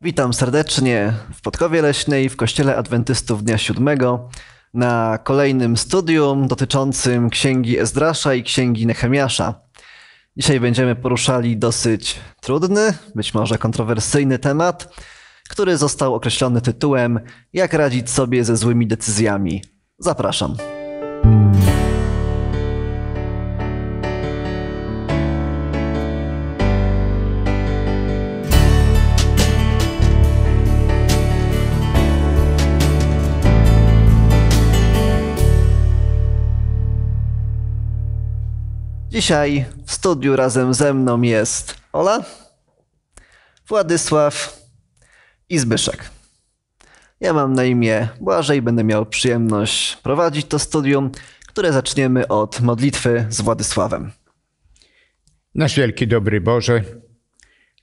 Witam serdecznie w Podkowie Leśnej w Kościele Adwentystów Dnia Siódmego na kolejnym studium dotyczącym Księgi Ezdrasza i Księgi Nehemiasza. Dzisiaj będziemy poruszali dosyć trudny, być może kontrowersyjny temat, który został określony tytułem Jak radzić sobie ze złymi decyzjami. Zapraszam. Dzisiaj w studiu razem ze mną jest Ola, Władysław i Zbyszek. Ja mam na imię Błażej, będę miał przyjemność prowadzić to studium, które zaczniemy od modlitwy z Władysławem. Nasz wielki dobry Boże,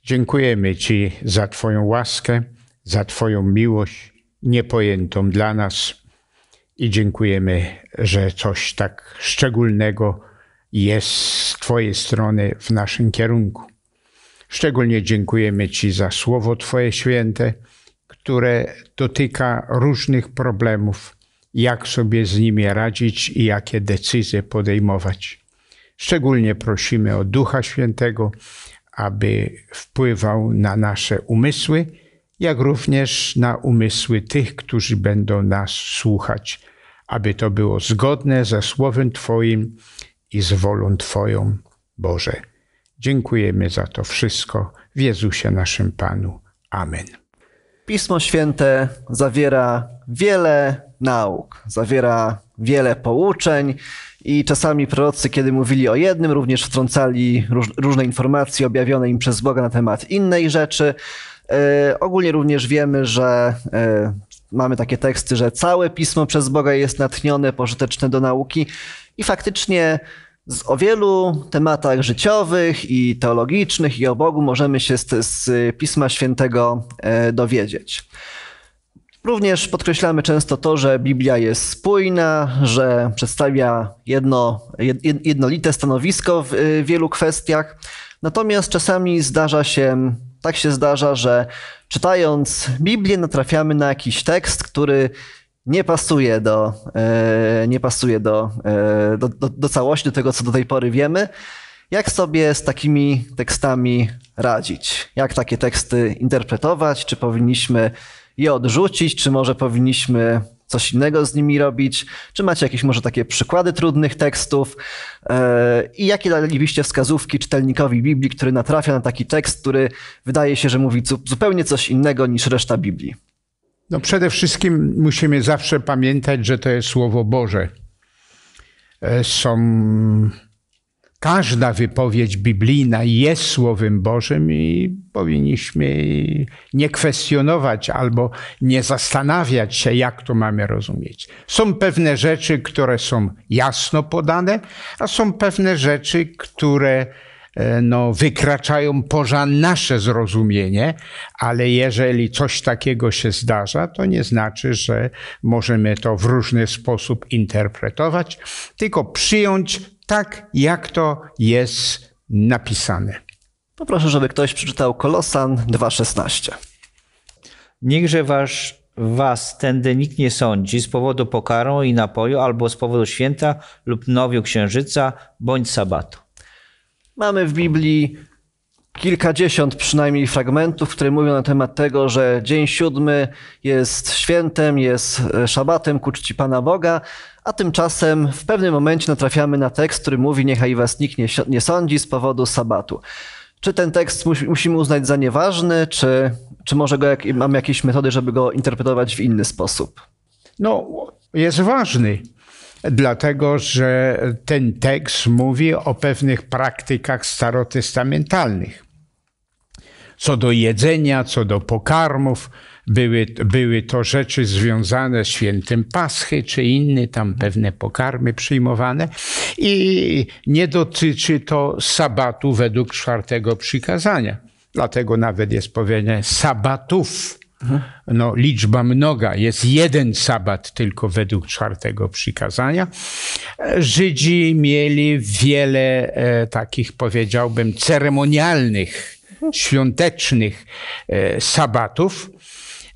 dziękujemy Ci za Twoją łaskę, za Twoją miłość niepojętą dla nas i dziękujemy, że coś tak szczególnego jest z Twojej strony w naszym kierunku. Szczególnie dziękujemy Ci za Słowo Twoje święte, które dotyka różnych problemów, jak sobie z nimi radzić i jakie decyzje podejmować. Szczególnie prosimy o Ducha Świętego, aby wpływał na nasze umysły, jak również na umysły tych, którzy będą nas słuchać, aby to było zgodne ze Słowem Twoim i z wolą Twoją, Boże. Dziękujemy za to wszystko w Jezusie naszym Panu. Amen. Pismo Święte zawiera wiele nauk, zawiera wiele pouczeń i czasami prorocy, kiedy mówili o jednym, również wtrącali róż, różne informacje objawione im przez Boga na temat innej rzeczy. E, ogólnie również wiemy, że e, mamy takie teksty, że całe pismo przez Boga jest natchnione, pożyteczne do nauki i faktycznie z, o wielu tematach życiowych i teologicznych i o Bogu możemy się z, z Pisma Świętego e, dowiedzieć. Również podkreślamy często to, że Biblia jest spójna, że przedstawia jedno, jednolite stanowisko w e, wielu kwestiach. Natomiast czasami zdarza się, tak się zdarza, że czytając Biblię natrafiamy na jakiś tekst, który nie pasuje do, e, nie pasuje do, e, do, do, do całości, do tego, co do tej pory wiemy. Jak sobie z takimi tekstami radzić? Jak takie teksty interpretować? Czy powinniśmy je odrzucić? Czy może powinniśmy coś innego z nimi robić? Czy macie jakieś może takie przykłady trudnych tekstów? E, I jakie dalibyście wskazówki czytelnikowi Biblii, który natrafia na taki tekst, który wydaje się, że mówi zupełnie coś innego niż reszta Biblii? No przede wszystkim musimy zawsze pamiętać, że to jest Słowo Boże. E, są każda wypowiedź biblijna jest Słowem Bożym i powinniśmy nie kwestionować albo nie zastanawiać się, jak to mamy rozumieć. Są pewne rzeczy, które są jasno podane, a są pewne rzeczy, które E, no, wykraczają poza nasze zrozumienie, ale jeżeli coś takiego się zdarza, to nie znaczy, że możemy to w różny sposób interpretować, tylko przyjąć tak, jak to jest napisane. Poproszę, żeby ktoś przeczytał Kolosan 2,16. Niechże wasz, was tędy nikt nie sądzi z powodu pokarmu i napoju, albo z powodu święta lub nowiu księżyca, bądź sabatu. Mamy w Biblii kilkadziesiąt przynajmniej fragmentów, które mówią na temat tego, że dzień siódmy jest świętem, jest szabatem ku czci Pana Boga, a tymczasem w pewnym momencie natrafiamy na tekst, który mówi niechaj was nikt nie, nie sądzi z powodu sabatu. Czy ten tekst musimy uznać za nieważny, czy, czy może go jak, mamy jakieś metody, żeby go interpretować w inny sposób? No, jest ważny dlatego że ten tekst mówi o pewnych praktykach starotestamentalnych. Co do jedzenia, co do pokarmów, były, były to rzeczy związane z świętem Paschy, czy inne tam pewne pokarmy przyjmowane. I nie dotyczy to sabatu według czwartego przykazania. Dlatego nawet jest powiedziane sabatów no, liczba mnoga, jest jeden sabat tylko według czwartego przykazania. Żydzi mieli wiele e, takich, powiedziałbym, ceremonialnych świątecznych e, sabatów.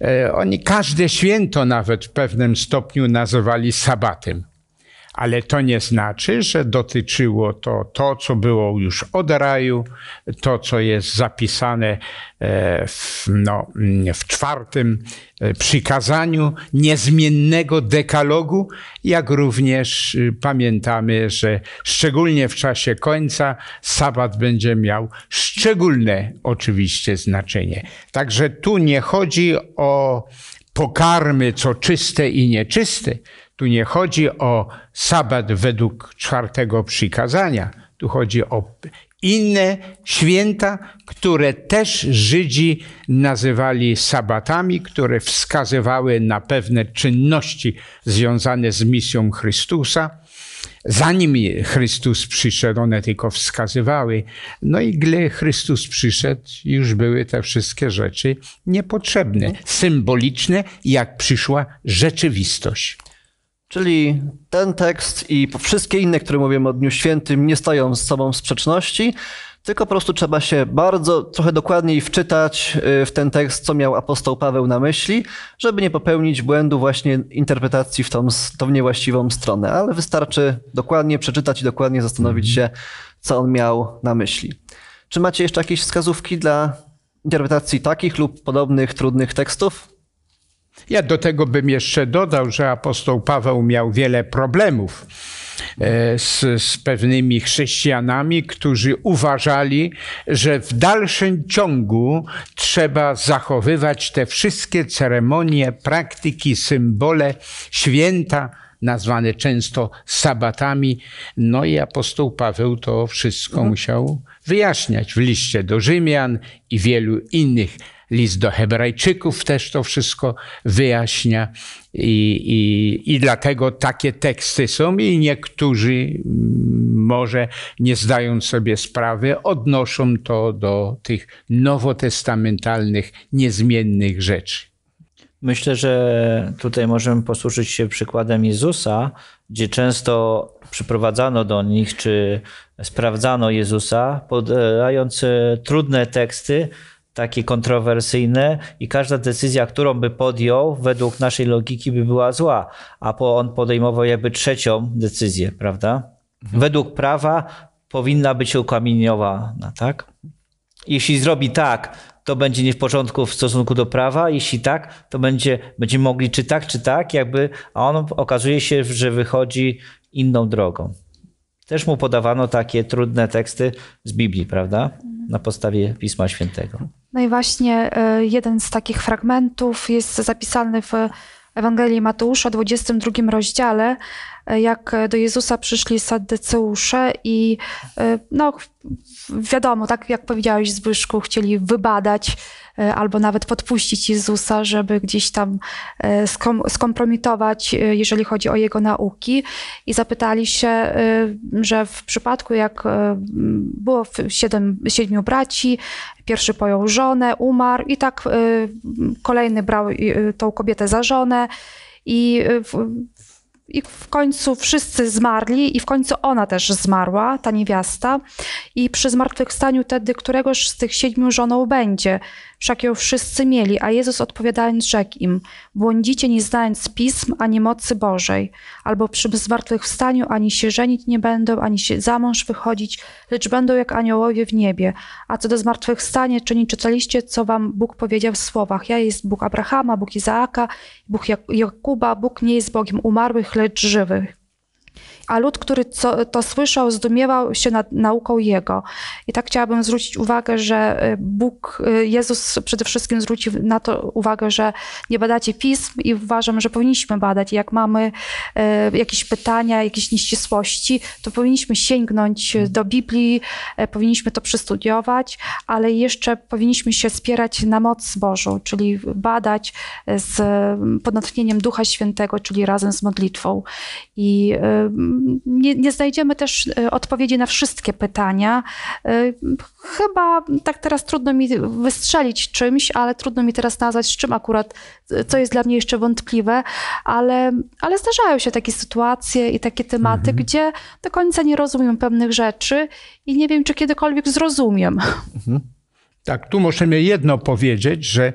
E, Oni każde święto nawet w pewnym stopniu nazywali sabatem. Ale to nie znaczy, że dotyczyło to to, co było już od raju, to, co jest zapisane e, w, no, mm, w czwartym e, przykazaniu niezmiennego dekalogu, jak również y, pamiętamy, że szczególnie w czasie końca sabat będzie miał szczególne oczywiście znaczenie. Także tu nie chodzi o pokarmy, co czyste i nieczyste. Tu nie chodzi o sabat według czwartego przykazania. Tu chodzi o inne święta, które też Żydzi nazywali sabatami, które wskazywały na pewne czynności związane z misją Chrystusa. Zanim Chrystus przyszedł, one tylko wskazywały. No i gdy Chrystus przyszedł, już były te wszystkie rzeczy niepotrzebne, symboliczne, jak przyszła rzeczywistość. Czyli ten tekst i wszystkie inne, które mówimy o Dniu Świętym, nie stoją z sobą w sprzeczności, tylko po prostu trzeba się bardzo, trochę dokładniej wczytać y, w ten tekst, co miał apostoł Paweł na myśli, żeby nie popełnić błędu właśnie interpretacji w tą, tą niewłaściwą stronę. Ale wystarczy dokładnie przeczytać i dokładnie zastanowić się, co on miał na myśli. Czy macie jeszcze jakieś wskazówki dla interpretacji takich lub podobnych trudnych tekstów? Ja do tego bym jeszcze dodał, że apostoł Paweł miał wiele problemów e, z, z pewnymi chrześcijanami, którzy uważali, że w dalszym ciągu trzeba zachowywać te wszystkie ceremonie, praktyki, symbole, święta, nazwane często sabatami. No i apostoł Paweł to wszystko musiał wyjaśniać w liście do Rzymian i wielu innych. List do Hebrajczyków też to wszystko wyjaśnia. I, i, I dlatego takie teksty są, i niektórzy mm, może nie zdając sobie sprawy, odnoszą to do tych nowotestamentalnych, niezmiennych rzeczy. Myślę, że tutaj możemy posłużyć się przykładem Jezusa, gdzie często przyprowadzano do nich, czy sprawdzano Jezusa, podając e, trudne teksty, takie kontrowersyjne, i każda decyzja, którą by podjął, według naszej logiki by była zła, a po- on podejmował jakby trzecią decyzję, prawda? Według prawa powinna być ukamieniowana, tak? Jeśli zrobi tak, to będzie nie w porządku w stosunku do prawa. Jeśli tak, to będzie, będziemy mogli czy tak, czy tak, jakby, a on okazuje się, że wychodzi inną drogą. Też mu podawano takie trudne teksty z Biblii, prawda? Na podstawie Pisma Świętego. No i właśnie e, jeden z takich fragmentów jest zapisany w Ewangelii Mateusza, 22 rozdziale, e, jak do Jezusa przyszli Saddyceusze i e, no wiadomo, tak jak powiedziałeś Zbyszku, chcieli wybadać albo nawet podpuścić Jezusa, żeby gdzieś tam e, skom- skompromitować, e, jeżeli chodzi o jego nauki i zapytali się, e, że w przypadku jak e, było siedem, siedmiu braci, pierwszy pojął żonę, umarł i tak e, kolejny brał e, tą kobietę za żonę i e, w, i w końcu wszyscy zmarli, i w końcu ona też zmarła, ta niewiasta. I przy zmartwychwstaniu wtedy, któregoż z tych siedmiu żoną będzie? Wszak ją wszyscy mieli, a Jezus odpowiadając rzekł im: Błądzicie nie znając pism ani mocy Bożej, albo przy zmartwychwstaniu ani się żenić nie będą, ani się za mąż wychodzić, lecz będą jak aniołowie w niebie. A co do zmartwychwstania, czy nie czytaliście, co wam Bóg powiedział w słowach? Ja jest Bóg Abrahama, Bóg Izaaka, Bóg Jak- Jakuba, Bóg nie jest Bogiem umarłych, lecz żywych. A lud, który co, to słyszał, zdumiewał się nad nauką Jego. I tak chciałabym zwrócić uwagę, że y, Bóg, y, Jezus przede wszystkim zwrócił na to uwagę, że nie badacie pism i uważam, że powinniśmy badać. Jak mamy y, jakieś pytania, jakieś nieścisłości, to powinniśmy sięgnąć do Biblii, powinniśmy to przestudiować, ale jeszcze powinniśmy się spierać na moc Bożą, czyli badać z natchnieniem Ducha Świętego, czyli razem z modlitwą. I nie, nie znajdziemy też y, odpowiedzi na wszystkie pytania. Y, Chyba tak teraz trudno mi wystrzelić czymś, ale trudno mi teraz nazwać, z czym akurat, y, co jest dla mnie jeszcze wątpliwe, ale, ale zdarzają się takie sytuacje i takie tematy, gdzie do końca nie rozumiem pewnych rzeczy i nie wiem, czy kiedykolwiek zrozumiem. Tak, tu możemy jedno powiedzieć, że e,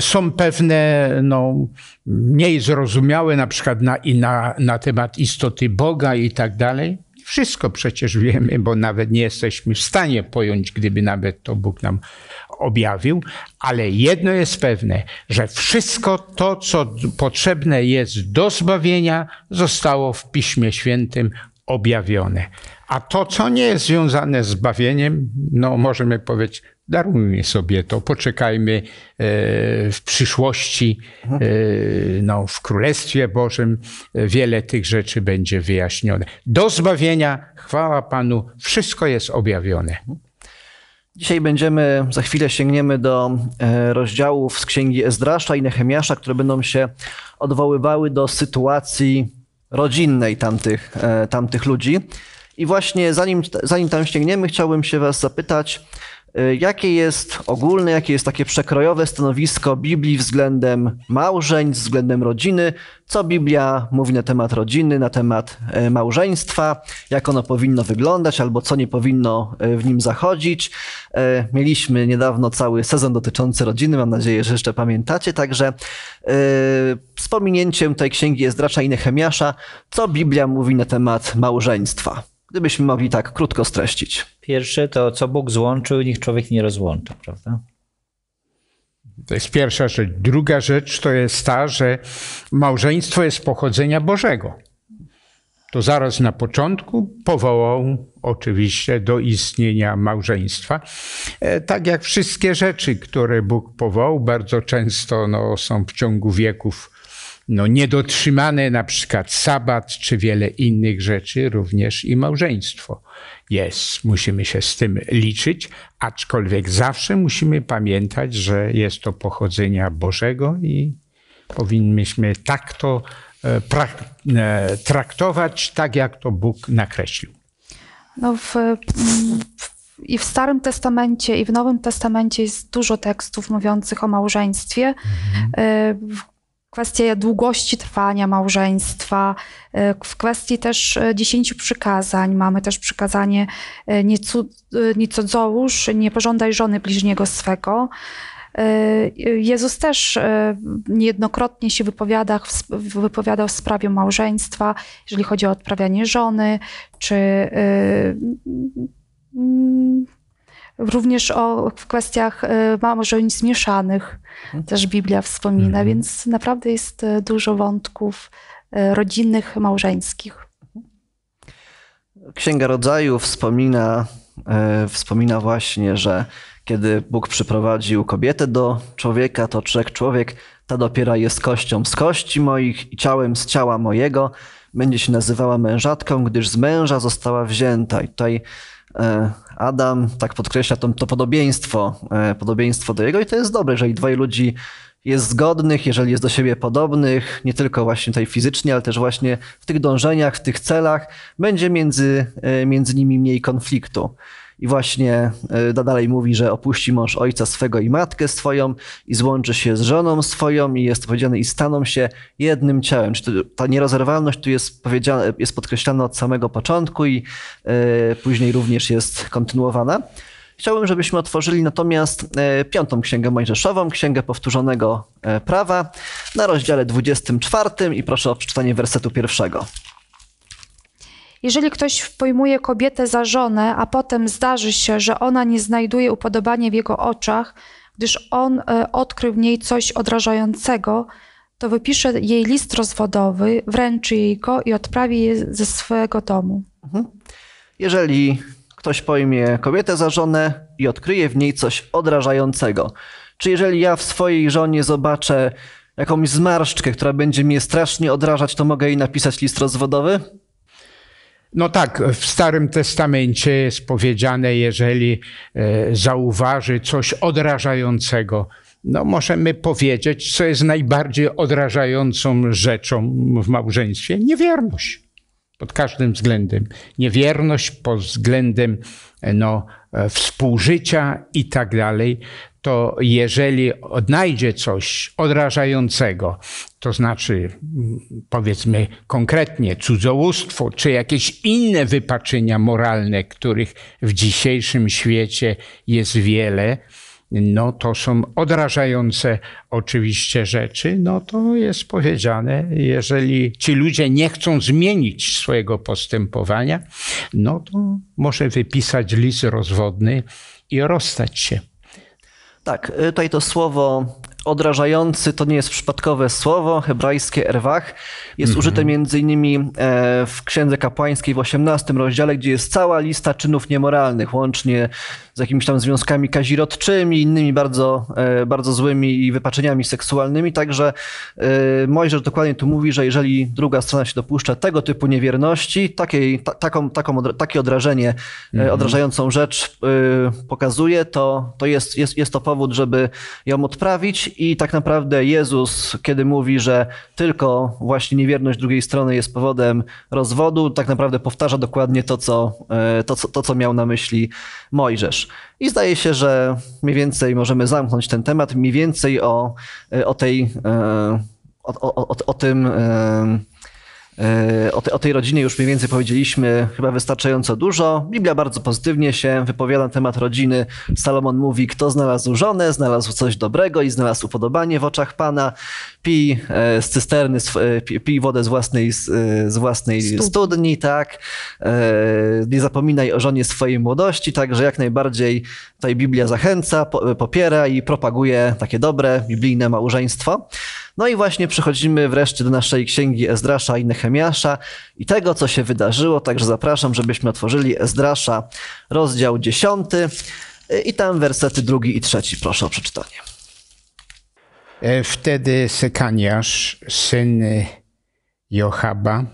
są pewne no, mniej zrozumiałe, na przykład na, na, na temat istoty Boga i tak dalej. Wszystko przecież wiemy, bo nawet nie jesteśmy w stanie pojąć, gdyby nawet to Bóg nam objawił, ale jedno jest pewne, że wszystko to, co potrzebne jest do zbawienia, zostało w Piśmie Świętym objawione. A to, co nie jest związane z zbawieniem, no możemy powiedzieć, darujmy sobie to, poczekajmy e, w przyszłości, e, no, w Królestwie Bożym wiele tych rzeczy będzie wyjaśnione. Do zbawienia, chwała Panu, wszystko jest objawione. Dzisiaj będziemy, za chwilę sięgniemy do e, rozdziałów z księgi Ezdrasza i Nehemiasza, które będą się odwoływały do sytuacji rodzinnej tamtych, e, tamtych ludzi. I właśnie zanim, zanim tam sięgniemy, chciałbym się Was zapytać, e, jakie jest ogólne, jakie jest takie przekrojowe stanowisko Biblii względem małżeństw, względem rodziny, co Biblia mówi na temat rodziny, na temat e, małżeństwa, jak ono powinno wyglądać albo co nie powinno w nim zachodzić. Mieliśmy niedawno cały sezon dotyczący rodziny, mam nadzieję, że jeszcze pamiętacie, także z pominięciem tej księgi Ezdrasza i Nehemiasza, co Biblia mówi na temat małżeństwa. Gdybyśmy mogli tak krótko streścić. Pierwsze to, co Bóg złączył, niech człowiek nie rozłącza, prawda? To jest pierwsza rzecz. Druga rzecz to jest ta, że małżeństwo jest pochodzenia Bożego. To zaraz na początku powołał oczywiście do istnienia małżeństwa. E, tak jak wszystkie rzeczy, które Bóg powołał, bardzo często no, są w ciągu wieków no, niedotrzymane, na przykład sabat czy wiele innych rzeczy, również i małżeństwo jest. Musimy się z tym liczyć, aczkolwiek zawsze musimy pamiętać, że jest to pochodzenia Bożego i powinniśmy tak to e, e, traktować, tak jak to Bóg nakreślił. No w, w, I w Starym Testamencie, i w Nowym Testamencie jest dużo tekstów mówiących o małżeństwie. Mhm. Kwestia długości trwania małżeństwa, w kwestii też dziesięciu przykazań. Mamy też przykazanie nie, nie cudzołóż, nie pożądaj żony bliźniego swego. Jezus też niejednokrotnie się wypowiada, wypowiadał w sprawie małżeństwa, jeżeli chodzi o odprawianie żony, czy również o, w kwestiach małżeństw mieszanych też Biblia wspomina, mhm. więc naprawdę jest dużo wątków rodzinnych, małżeńskich. Księga Rodzaju wspomina, wspomina właśnie, że kiedy Bóg przyprowadził kobietę do człowieka, to człowiek, człowiek ta dopiero jest kością z kości moich i ciałem z ciała mojego. Będzie się nazywała mężatką, gdyż z męża została wzięta. I tutaj e, Adam tak podkreśla to, to podobieństwo, e, podobieństwo do jego i to jest dobre, jeżeli dwoje ludzi jest zgodnych, jeżeli jest do siebie podobnych, nie tylko właśnie tutaj fizycznie, ale też właśnie w tych dążeniach, w tych celach, będzie między, e, między nimi mniej konfliktu. I właśnie e, dalej mówi, że opuści mąż ojca swego i matkę swoją i złączy się z żoną swoją i jest powiedziane i staną się jednym ciałem. Czyli ta nierozerwalność tu jest, powiedziana, jest podkreślana od samego początku i e, później również jest kontynuowana. Chciałbym, żebyśmy otworzyli natomiast e, piątą księgę Mojżeszową, księgę powtórzonego prawa, na rozdziale 24 i proszę o przeczytanie wersetu pierwszego. Jeżeli ktoś pojmuje kobietę za żonę, a potem zdarzy się, że ona nie znajduje upodobania w jego oczach, gdyż on e, odkrył w niej coś odrażającego, to wypisze jej list rozwodowy, wręczy jej go i odprawi je ze swojego domu. Mhm. Jeżeli ktoś pojmie kobietę za żonę i odkryje w niej coś odrażającego, czy jeżeli ja w swojej żonie zobaczę jakąś zmarszczkę, która będzie mnie strasznie odrażać, to mogę jej napisać list rozwodowy? No tak, w Starym Testamencie jest powiedziane, jeżeli e, zauważy coś odrażającego, no możemy powiedzieć, co jest najbardziej odrażającą rzeczą w małżeństwie? Niewierność. Pod każdym względem. Niewierność pod względem no, e, współżycia i tak dalej. To jeżeli odnajdzie coś odrażającego, to znaczy mm, powiedzmy konkretnie cudzołóstwo, czy jakieś inne wypaczenia moralne, których w dzisiejszym świecie jest wiele, no to są odrażające oczywiście rzeczy, no to jest powiedziane, jeżeli ci ludzie nie chcą zmienić swojego postępowania, no to może wypisać list rozwodny i rozstać się. Tak, y, tutaj to słowo odrażający to nie jest przypadkowe słowo, hebrajskie erwach. Jest użyte między innymi e, w Księdze Kapłańskiej w 18 rozdziale, gdzie jest cała lista czynów niemoralnych, łącznie z jakimiś tam związkami kazirodczymi, innymi bardzo, e, bardzo złymi i wypaczeniami seksualnymi. Także e, Mojżesz dokładnie tu mówi, że jeżeli druga strona się dopuszcza tego typu niewierności, takiej, ta, taką, taką, takie odrażenie, e, odrażającą rzecz pokazuje, to, to jest, jest, jest to powód, żeby ją odprawić i tak naprawdę Jezus, kiedy mówi, że tylko właśnie niewierność drugiej strony jest powodem rozwodu, tak naprawdę powtarza dokładnie to, co, to, co, to, co miał na myśli Mojżesz. I zdaje się, że mniej więcej możemy zamknąć ten temat, mniej więcej o, e, o tej, e, o, o, o, tym, e, o, te, o tej rodzinie już mniej więcej powiedzieliśmy chyba wystarczająco dużo. Biblia bardzo pozytywnie się wypowiada na temat rodziny. Salomon mówi, kto znalazł żonę, znalazł coś dobrego i znalazł upodobanie w oczach Pana. Pij e, z cysterny, e, pi- pij wodę z własnej, z, e, własnej Studni. tak. E, Nie zapominaj o żonie swojej młodości, także jak najbardziej tutaj Biblia zachęca, po- popiera i propaguje takie dobre, biblijne małżeństwo. No i właśnie przechodzimy wreszcie do naszej księgi Ezdrasza i Nehemiasza i tego, co się wydarzyło, także zapraszam, żebyśmy otworzyli Ezdrasza, rozdział 10 i tam wersety drugi i trzeci. Proszę o przeczytanie. E, Wtedy Sekaniasz, syn Johaba,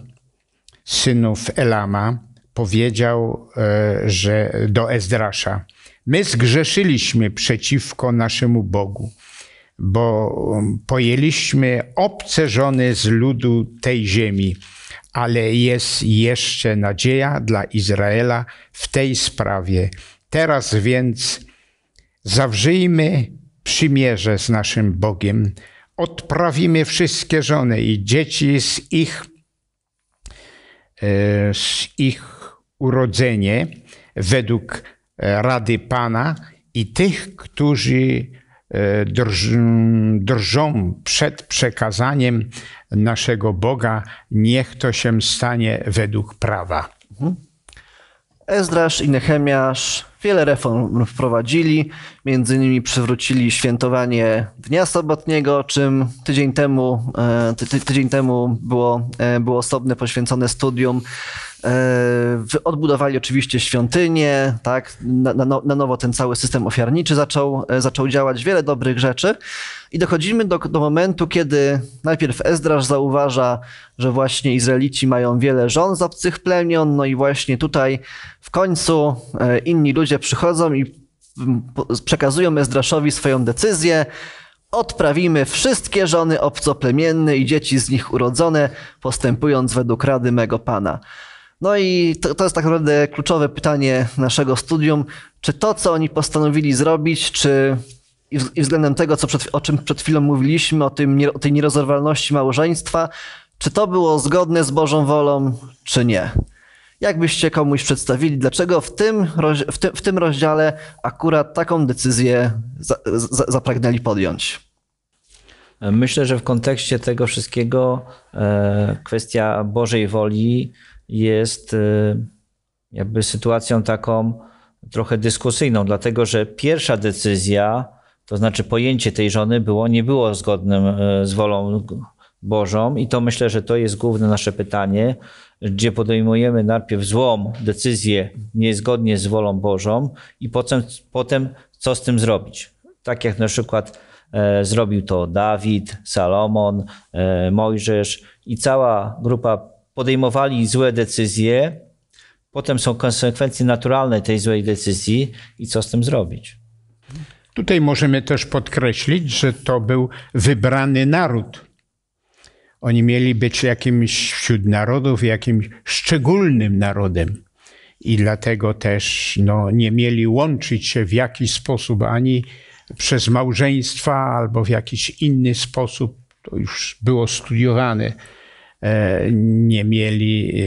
synów Elama, powiedział, e, że do Ezdrasza, my zgrzeszyliśmy przeciwko naszemu Bogu, bo pojęliśmy obce żony z ludu tej ziemi, ale jest jeszcze nadzieja dla Izraela w tej sprawie. Teraz więc Zawrzyjmy przymierze z naszym Bogiem, odprawimy wszystkie żony i dzieci z ich, e, z ich urodzenie według e, rady Pana i tych, którzy drż- drżą przed przekazaniem naszego Boga, niech to się stanie według prawa. Ezdrasz i Nehemiasz wiele reform wprowadzili, między innymi przywrócili świętowanie Dnia Sobotniego, czym tydzień temu, e, ty, ty, tydzień temu było, e, było osobne poświęcone studium. E, Odbudowali oczywiście świątynię, tak? na, na, na nowo ten cały system ofiarniczy zaczął, e, zaczął działać, wiele dobrych rzeczy. I dochodzimy do, do momentu, kiedy najpierw Ezdrasz zauważa, że właśnie Izraelici mają wiele żon z obcych plemion, no i właśnie tutaj w końcu e, inni ludzie przychodzą i przekazują Ezdraszowi swoją decyzję. Odprawimy wszystkie żony obcoplemienne i dzieci z nich urodzone, postępując według rady mego Pana. No i to, to jest tak naprawdę kluczowe pytanie naszego studium. Czy to, co oni postanowili zrobić, czy i wz- i względem tego, co przed, o czym przed chwilą mówiliśmy, o, tym, o tej nierozerwalności małżeństwa, czy to było zgodne z Bożą wolą, czy nie? Jak byście komuś przedstawili, dlaczego w tym, w w tym rozdziale akurat taką decyzję za, za, zapragnęli podjąć? Myślę, że w kontekście tego wszystkiego e, kwestia Bożej woli jest e, jakby sytuacją taką trochę dyskusyjną, dlatego że pierwsza decyzja, to znaczy pojęcie tej żony było, nie było zgodnym e, z wolą Bożą i to myślę, że to jest główne nasze pytanie, gdzie podejmujemy najpierw złą decyzję niezgodnie z wolą Bożą i potem, potem co z tym zrobić. Tak jak na przykład e, zrobił to Dawid, Salomon, e, Mojżesz i cała grupa podejmowali złe decyzje, potem są konsekwencje naturalne tej złej decyzji i co z tym zrobić. Tutaj możemy też podkreślić, że to był wybrany naród. Oni mieli być jakimś wśród narodów, jakimś szczególnym narodem. I dlatego też no, nie mieli łączyć się w jakiś sposób ani przez małżeństwa albo w jakiś inny sposób, to już było studiowane, nie mieli e,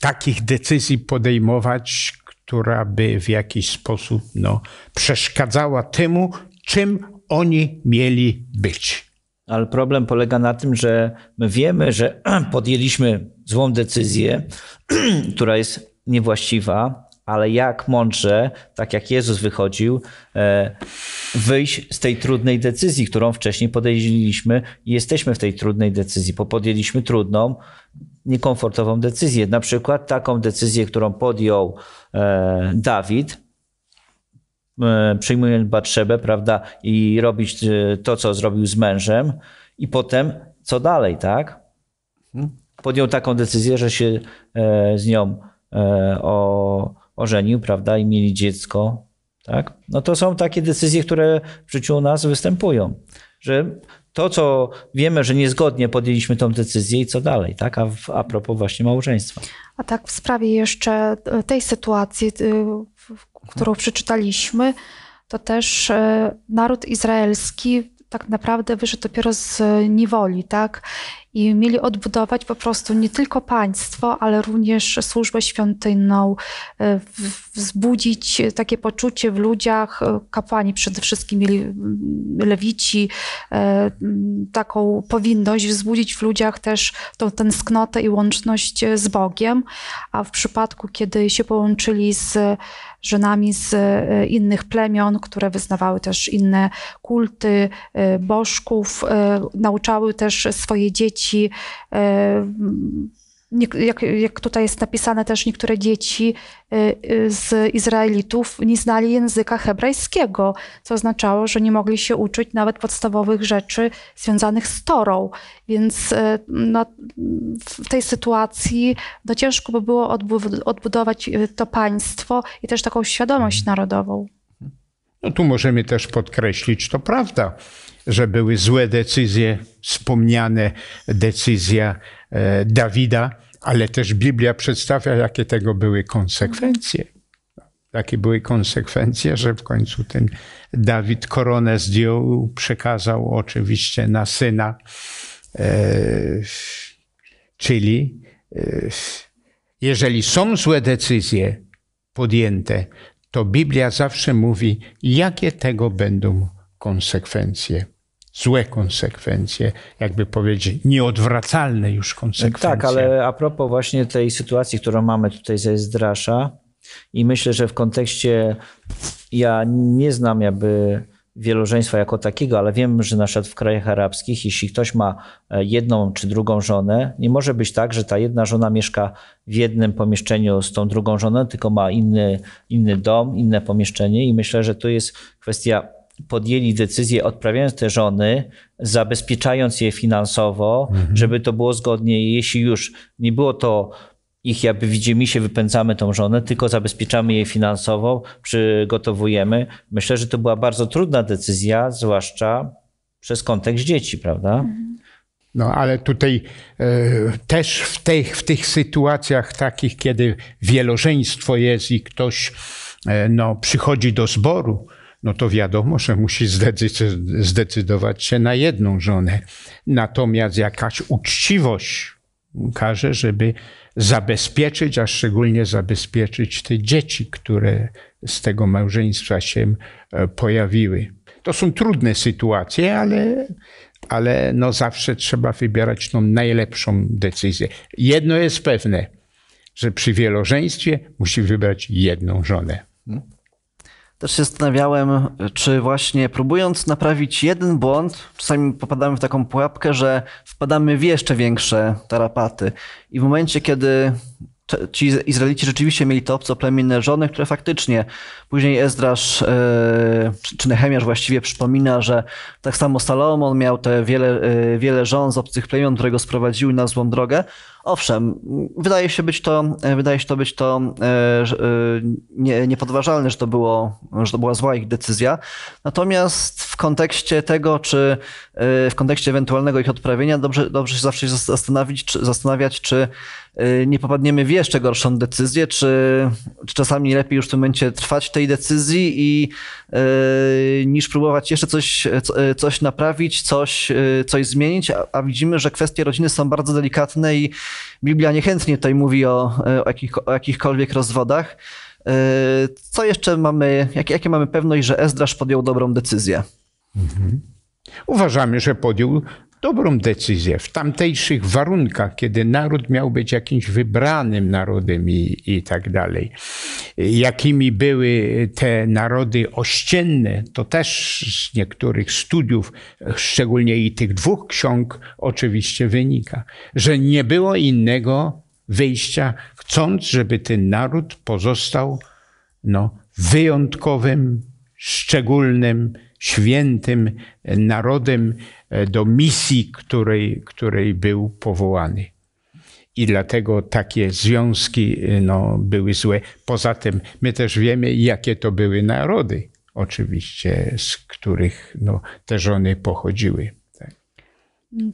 takich decyzji podejmować, która by w jakiś sposób no, przeszkadzała temu, czym oni mieli być. Ale problem polega na tym, że my wiemy, że podjęliśmy złą decyzję, która jest niewłaściwa, ale jak mądrze, tak jak Jezus wychodził, e, wyjść z tej trudnej decyzji, którą wcześniej podjęliśmy i jesteśmy w tej trudnej decyzji, bo podjęliśmy trudną, niekomfortową decyzję. Na przykład taką decyzję, którą podjął e, Dawid, e, przyjmując Batrzebę, prawda, i robić to, co zrobił z mężem, i potem co dalej, tak? Podjął taką decyzję, że się z nią o, ożenił, prawda, i mieli dziecko, tak? No to są takie decyzje, które w życiu u nas występują, że to, co wiemy, że niezgodnie podjęliśmy tą decyzję i co dalej, tak? A, w, a propos właśnie małżeństwa. A tak w sprawie jeszcze e, tej sytuacji, w- którą przeczytaliśmy, to też e, naród izraelski tak naprawdę wyszedł dopiero z niewoli, tak? I mieli odbudować po prostu nie tylko państwo, ale również służbę świątynną, e, wzbudzić takie poczucie w ludziach. e, Kapłani przede wszystkim mieli, mm, lewici, e, mm, taką powinność wzbudzić w ludziach też tą tęsknotę i łączność z Bogiem, a w przypadku, kiedy się połączyli z żonami z e, innych plemion, które wyznawały też inne kulty, e, bożków, e, nauczały też swoje dzieci. Jak, jak tutaj jest napisane, też niektóre dzieci e, e, z Izraelitów nie znali języka hebrajskiego, co oznaczało, że nie mogli się uczyć nawet podstawowych rzeczy związanych z Torą. Więc e, no, w tej sytuacji no, ciężko by było odbu- odbudować to państwo i też taką świadomość narodową. No tu możemy też podkreślić, to prawda, że były złe decyzje, wspomniane decyzja Dawida, ale też Biblia przedstawia, jakie tego były konsekwencje. Jakie były konsekwencje, że w końcu ten Dawid koronę zdjął, przekazał oczywiście na syna, e, czyli e, jeżeli są złe decyzje podjęte, to Biblia zawsze mówi, jakie tego będą konsekwencje. Złe konsekwencje, jakby powiedzieć, nieodwracalne już konsekwencje. Tak, ale a propos właśnie tej sytuacji, którą mamy tutaj ze Zdrasza i myślę, że w kontekście ja nie znam jakby wielożeństwa jako takiego, ale wiem, że na przykład w krajach arabskich, jeśli ktoś ma e, jedną czy drugą żonę, nie może być tak, że ta jedna żona mieszka w jednym pomieszczeniu z tą drugą żoną, tylko ma inny, inny dom, inne pomieszczenie i myślę, że to jest kwestia podjęli decyzję, odprawiając te żony, zabezpieczając je finansowo, żeby to było zgodnie. Jeśli już nie było to ich jakby widzimy się, wypędzamy tą żonę, tylko zabezpieczamy jej finansowo, przygotowujemy. Myślę, że to była bardzo trudna decyzja, zwłaszcza przez kontekst dzieci, prawda? No ale tutaj e, też w tych, w tych sytuacjach takich, kiedy wielożeństwo jest i ktoś e, no, przychodzi do zboru, no to wiadomo, że musi zdecy- zdecydować się na jedną żonę. Natomiast jakaś uczciwość każe, żeby zabezpieczyć, a szczególnie zabezpieczyć te dzieci, które z tego małżeństwa się e, pojawiły. To są trudne sytuacje, ale, ale no zawsze trzeba wybierać tą najlepszą decyzję. Jedno jest pewne, że przy wielożeństwie musi wybrać jedną żonę. Też się zastanawiałem, czy właśnie próbując naprawić jeden błąd, czasami popadamy w taką pułapkę, że wpadamy w jeszcze większe tarapaty. I w momencie, kiedy ci Izraelici rzeczywiście mieli te obcoplemienne żony, które faktycznie później Ezdrasz e, czy- czy Nehemiasz właściwie przypomina, że tak samo Salomon miał te wiele, e, wiele żon z obcych plemion, które go sprowadziły na złą drogę. Owszem, wydaje się być to, wydaje się to być to e, e, nie, niepodważalne, że to, było, że to była zła ich decyzja. Natomiast w kontekście tego, czy e, w kontekście ewentualnego ich odprawienia, dobrze, dobrze się zawsze zastanowić, czy, zastanawiać, czy nie popadniemy w jeszcze gorszą decyzję, czy, czy czasami lepiej już w tym momencie trwać tej decyzji i niż próbować jeszcze coś, coś naprawić, coś, coś zmienić, a, a widzimy, że kwestie rodziny są bardzo delikatne i Biblia niechętnie tutaj mówi o, o, jakich, o jakichkolwiek rozwodach. Co jeszcze mamy, jakie, jakie mamy pewność, że Ezdrasz podjął dobrą decyzję? Mhm. Uważamy, że podjął dobrą decyzję w tamtejszych warunkach, kiedy naród miał być jakimś wybranym narodem i, i tak dalej. Jakimi były te narody ościenne, to też z niektórych studiów, szczególnie i tych dwóch ksiąg, oczywiście wynika, że nie było innego wyjścia, chcąc, żeby ten naród pozostał no, wyjątkowym, szczególnym, świętym narodem e, do misji, której, której był powołany. I dlatego takie związki e, no, były złe. Poza tym my też wiemy, jakie to były narody, oczywiście, z których no, te żony pochodziły. Tak.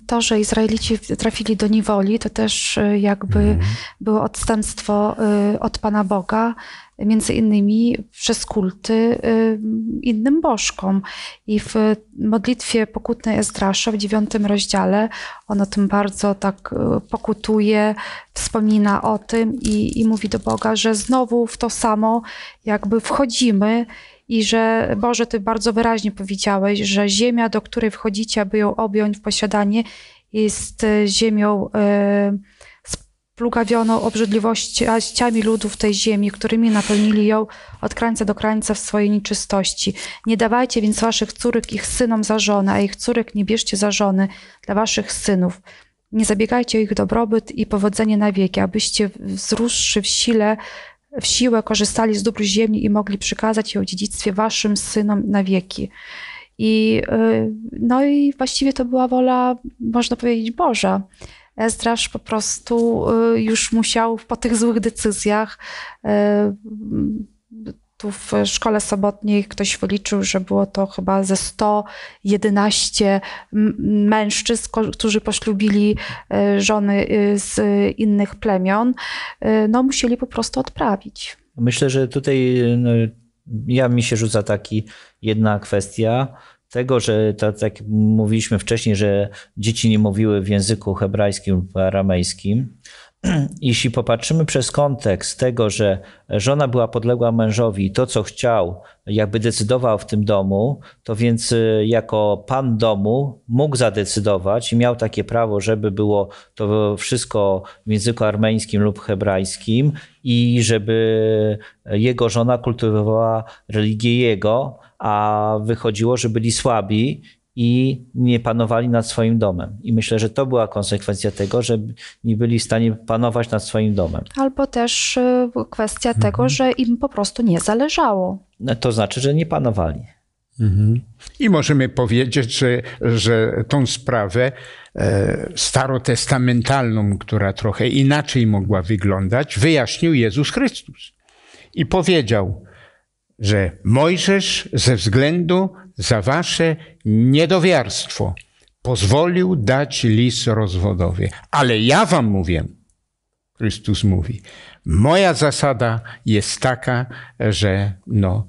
To, że Izraelici trafili do niewoli, to też e, jakby mm. było odstępstwo od Pana Boga między innymi przez kulty y, innym bożkom. I w modlitwie pokutnej Ezdrasza w dziewiątym rozdziale on o tym bardzo tak y, pokutuje, wspomina o tym i, i mówi do Boga, że znowu w to samo jakby wchodzimy i że Boże, Ty bardzo wyraźnie powiedziałeś, że ziemia, do której wchodzicie, aby ją objąć w posiadanie, jest y, ziemią plugawioną obrzydliwościami ludów tej ziemi, którymi napełnili ją od krańca do krańca w swojej nieczystości. Nie dawajcie więc waszych córek ich synom za żonę, a ich córek nie bierzcie za żony dla waszych synów. Nie zabiegajcie o ich dobrobyt i powodzenie na wieki, abyście wzrósłszy w sile, w siłę korzystali z dóbr ziemi i mogli przykazać o dziedzictwie waszym synom na wieki. I, y, no i właściwie to była wola, można powiedzieć, Boża. Ezdrasz po prostu y, już musiał po tych złych decyzjach y, tu w szkole sobotniej ktoś wyliczył, że było to chyba ze 111 mężczyzn, którzy poślubili y, żony z innych plemion, no musieli po prostu odprawić. Myślę, że tutaj no, ja mi się rzuca taki jedna kwestia, tego, że tak mówiliśmy wcześniej, że dzieci nie mówiły w języku hebrajskim lub aramejskim. Jeśli popatrzymy przez kontekst tego, że żona była podległa mężowi i to, co chciał, jakby decydował w tym domu, to więc y, jako pan domu mógł zadecydować i miał takie prawo, żeby było to wszystko w języku armeńskim lub hebrajskim i żeby jego żona kultywowała religię jego, a wychodziło, że byli słabi i nie panowali nad swoim domem. I myślę, że to była konsekwencja tego, że nie byli w stanie panować nad swoim domem. Albo też y, kwestia mhm. tego, że im po prostu nie zależało. No, to znaczy, że nie panowali. Mhm. I możemy powiedzieć, że, że tą sprawę e, starotestamentalną, która trochę inaczej mogła wyglądać, wyjaśnił Jezus Chrystus. I powiedział, że Mojżesz ze względu za wasze niedowiarstwo pozwolił dać lis rozwodowy. Ale ja wam mówię, Chrystus mówi, moja zasada jest taka, że no,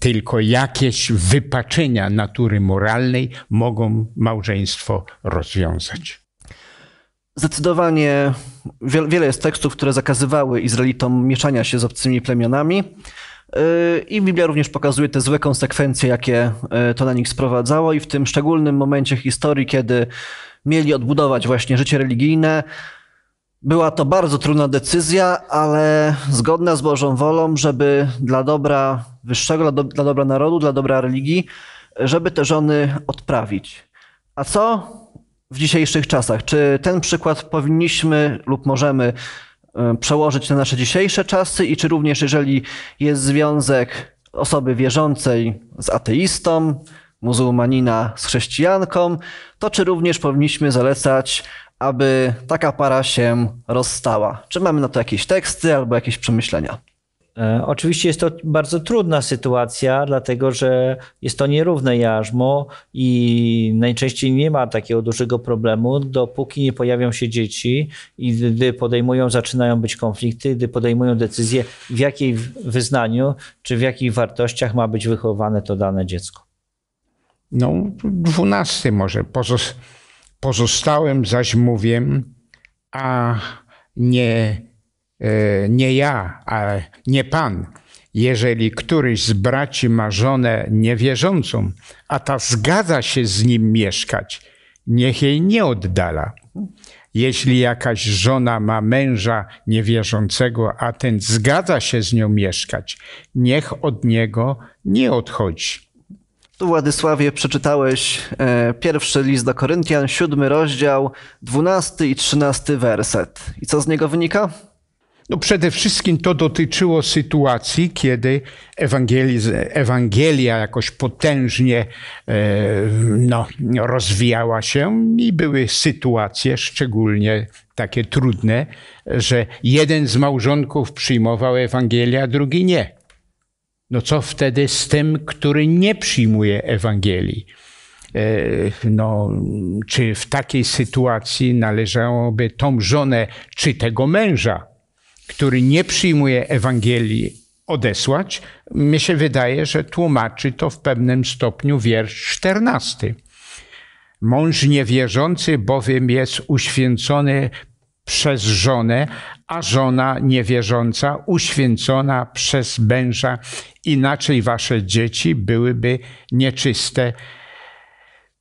tylko jakieś wypaczenia natury moralnej mogą małżeństwo rozwiązać. Zdecydowanie wiele jest tekstów, które zakazywały Izraelitom mieszania się z obcymi plemionami. I Biblia również pokazuje te złe konsekwencje, jakie e, to na nich sprowadzało, i w tym szczególnym momencie historii, kiedy mieli odbudować właśnie życie religijne, była to bardzo trudna decyzja, ale zgodna z Bożą wolą, żeby dla dobra wyższego, dla, do, dla dobra narodu, dla dobra religii, żeby te żony odprawić. A co w dzisiejszych czasach? Czy ten przykład powinniśmy lub możemy przełożyć na nasze dzisiejsze czasy i czy również jeżeli jest związek osoby wierzącej z ateistą, muzułmanina z chrześcijanką, to czy również powinniśmy zalecać, aby taka para się rozstała? Czy mamy na to jakieś teksty albo jakieś przemyślenia? E, Oczywiście jest to bardzo trudna sytuacja, dlatego że jest to nierówne jarzmo i najczęściej nie ma takiego dużego problemu, dopóki nie pojawią się dzieci i gdy podejmują, zaczynają być konflikty, gdy podejmują decyzję, w jakiej wyznaniu czy w jakich wartościach ma być wychowane to dane dziecko. No, dwunasty może. Pozos- pozostałem zaś mówię, a nie, nie ja, a nie pan. Jeżeli któryś z braci ma żonę niewierzącą, a ta zgadza się z nim mieszkać, niech jej nie oddala. Jeśli jakaś żona ma męża niewierzącego, a ten zgadza się z nią mieszkać, niech od niego nie odchodzi. Tu, Władysławie, przeczytałeś e, pierwszy list do Koryntian, siódmy rozdział, dwunasty i trzynasty werset. I co z niego wynika? No przede wszystkim to dotyczyło sytuacji, kiedy Ewangelia jakoś potężnie e, no, rozwijała się i były sytuacje, szczególnie takie trudne, że jeden z małżonków przyjmował Ewangelię, a drugi nie. No co wtedy z tym, który nie przyjmuje Ewangelii? E, No, czy w takiej sytuacji należałoby tą żonę, czy tego męża, który nie przyjmuje Ewangelii, odesłać? Mi się wydaje, że tłumaczy to w pewnym stopniu wiersz 14. Mąż niewierzący bowiem jest uświęcony przez żonę, a żona niewierząca uświęcona przez męża. Inaczej wasze dzieci byłyby nieczyste.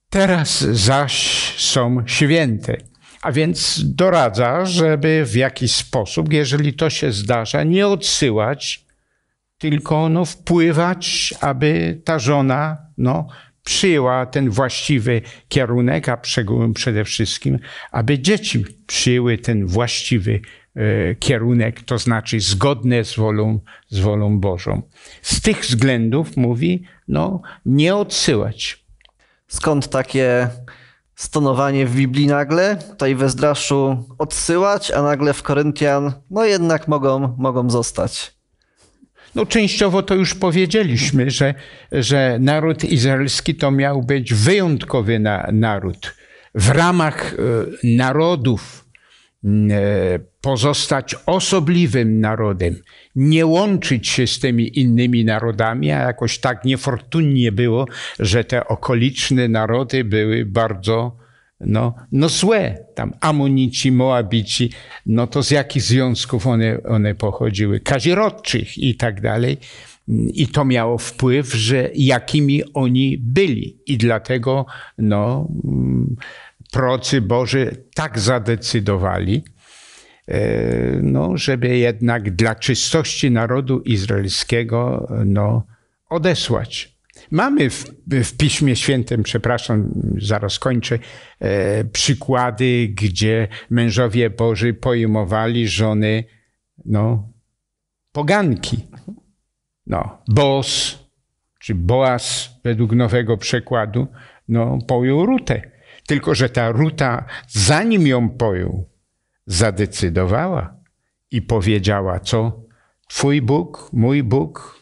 Teraz zaś są święte. A więc doradza, żeby w jakiś sposób, jeżeli to się zdarza, nie odsyłać, tylko no, wpływać, aby ta żona no, przyjęła ten właściwy kierunek, a przede wszystkim, aby dzieci przyjęły ten właściwy e, kierunek, to znaczy zgodne z wolą, z wolą Bożą. Z tych względów mówi, no, nie odsyłać. Skąd takie stonowanie w Biblii nagle? Tutaj w Ezdraszu odsyłać, a nagle w Koryntian, no jednak mogą, mogą zostać. No częściowo to już powiedzieliśmy, że, że naród izraelski to miał być wyjątkowy na, naród. W ramach e, narodów pozostać osobliwym narodem, nie łączyć się z tymi innymi narodami, a jakoś tak niefortunnie było, że te okoliczne narody były bardzo no, no złe. Tam Amonici, Moabici, no to z jakich związków one, one pochodziły? Kazirodczych i tak dalej. I to miało wpływ, że jakimi oni byli. I dlatego no, procy Boży tak zadecydowali, e, no, żeby jednak dla czystości narodu izraelskiego no, odesłać. Mamy w, w Piśmie Świętym, przepraszam, zaraz kończę, e, przykłady, gdzie mężowie Boży pojmowali żony no, poganki. No, Boaz, czy Boaz według nowego przekładu, no, pojął Rutę. Tylko, że ta Ruta, zanim ją pojął, zadecydowała i powiedziała, co? Twój Bóg, mój Bóg,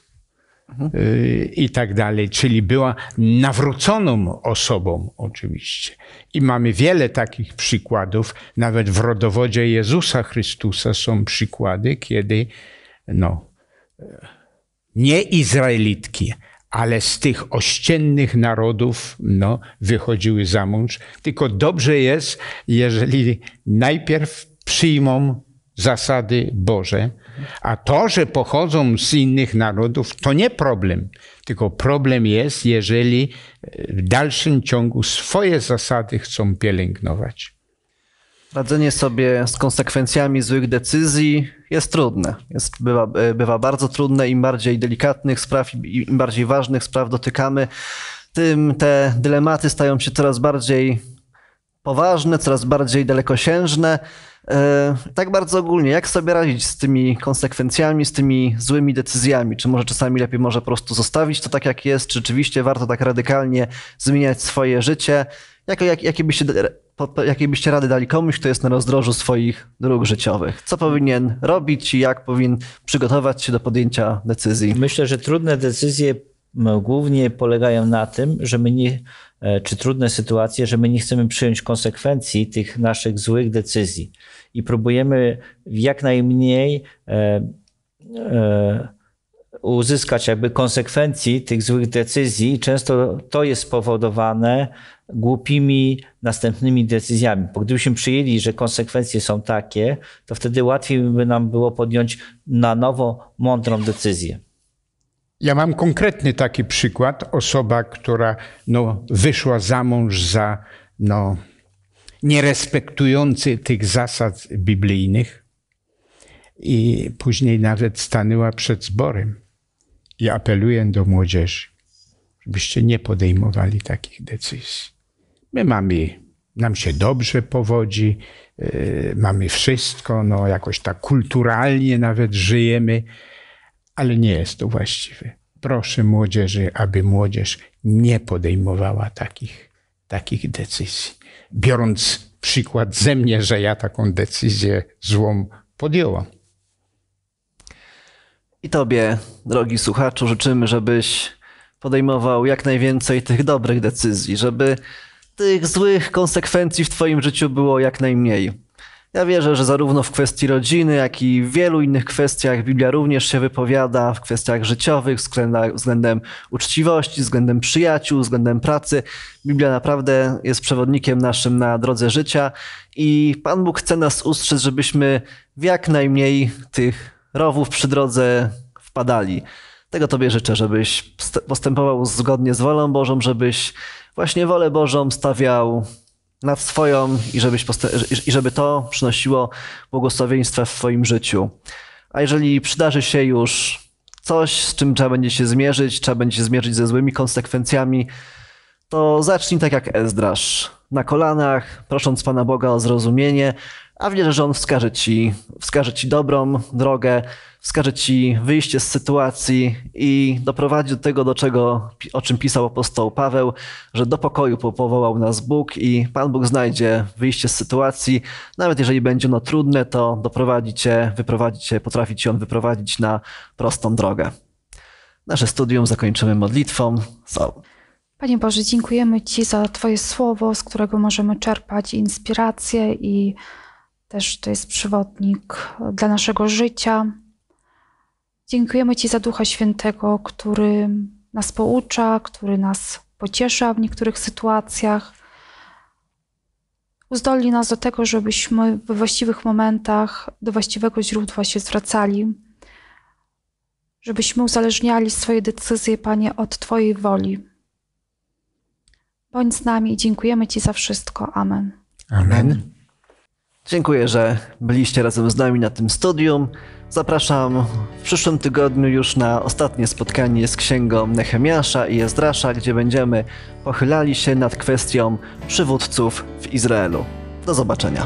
y, i tak dalej, czyli była nawróconą osobą oczywiście. I mamy wiele takich przykładów, nawet w rodowodzie Jezusa Chrystusa są przykłady, kiedy no, nie Izraelitki, ale z tych ościennych narodów no, wychodziły za mąż. Tylko dobrze jest, jeżeli najpierw przyjmą zasady Boże, a to, że pochodzą z innych narodów, to nie problem. Tylko problem jest, jeżeli w dalszym ciągu swoje zasady chcą pielęgnować. Radzenie sobie z konsekwencjami złych decyzji jest trudne. Jest, bywa, bywa bardzo trudne. Im bardziej delikatnych spraw, im bardziej ważnych spraw dotykamy, tym te dylematy stają się coraz bardziej poważne, coraz bardziej dalekosiężne. E, Tak bardzo ogólnie, jak sobie radzić z tymi konsekwencjami, z tymi złymi decyzjami? Czy może czasami lepiej może po prostu zostawić to tak, jak jest? Czy rzeczywiście warto tak radykalnie zmieniać swoje życie? Jako, jak, jakie byście po, byście rady dali komuś, kto jest na rozdrożu swoich dróg życiowych? Co powinien robić i jak powinien przygotować się do podjęcia decyzji? Myślę, że trudne decyzje głównie polegają na tym, że my nie, e, czy trudne sytuacje, że my nie chcemy przyjąć konsekwencji tych naszych złych decyzji i próbujemy jak najmniej e, e, uzyskać jakby konsekwencji tych złych decyzji. Często to jest spowodowane głupimi następnymi decyzjami. Bo gdybyśmy przyjęli, że konsekwencje są takie, to wtedy łatwiej by nam było podjąć na nowo mądrą decyzję. Ja mam konkretny taki przykład. Osoba, która no, wyszła za mąż za no, nierespektujący tych zasad biblijnych i później nawet stanęła przed zborem. I apeluję do młodzieży, żebyście nie podejmowali takich decyzji. My mamy, nam się dobrze powodzi, yy, mamy wszystko, no jakoś tak kulturalnie nawet żyjemy, ale nie jest to właściwe. Proszę młodzieży, aby młodzież nie podejmowała takich, takich decyzji. Biorąc przykład ze mnie, że ja taką decyzję złą podjąłem. I Tobie, drogi słuchaczu, życzymy, żebyś podejmował jak najwięcej tych dobrych decyzji, żeby tych złych konsekwencji w Twoim życiu było jak najmniej. Ja wierzę, że zarówno w kwestii rodziny, jak i w wielu innych kwestiach Biblia również się wypowiada, w kwestiach życiowych, względem, uczciwości, względem przyjaciół, względem pracy. Biblia naprawdę jest przewodnikiem naszym na drodze życia i Pan Bóg chce nas ustrzec, żebyśmy w jak najmniej tych rowów przy drodze wpadali. Tego Tobie życzę, żebyś postępował zgodnie z wolą Bożą, żebyś właśnie wolę Bożą stawiał nad swoją i, żebyś i żeby to przynosiło błogosławieństwa w Twoim życiu. A jeżeli przydarzy się już coś, z czym trzeba będzie się zmierzyć, trzeba będzie się zmierzyć ze złymi konsekwencjami, to zacznij tak jak Ezdrasz, na kolanach, prosząc Pana Boga o zrozumienie, a wierzę, że On wskaże Ci, wskaże ci dobrą drogę, wskaże Ci wyjście z sytuacji i doprowadzi do tego, do czego, o czym pisał apostoł Paweł, że do pokoju powołał nas Bóg i Pan Bóg znajdzie wyjście z sytuacji. Nawet jeżeli będzie ono trudne, to doprowadzi Cię, wyprowadzi Cię, potrafi Ci On wyprowadzić na prostą drogę. Nasze studium zakończymy modlitwą. So. Panie Boże, dziękujemy Ci za Twoje słowo, z którego możemy czerpać inspirację i też to jest przewodnik dla naszego życia. Dziękujemy Ci za Ducha Świętego, który nas poucza, który nas pociesza w niektórych sytuacjach. Uzdolni nas do tego, żebyśmy we właściwych momentach do właściwego źródła się zwracali, żebyśmy uzależniali swoje decyzje, Panie, od Twojej woli. Bądź z nami i dziękujemy Ci za wszystko. Amen. Amen. Dziękuję, że byliście razem z nami na tym studium. Zapraszam w przyszłym tygodniu już na ostatnie spotkanie z księgą Nehemiasza i Ezdrasza, gdzie będziemy pochylali się nad kwestią przywódców w Izraelu. Do zobaczenia.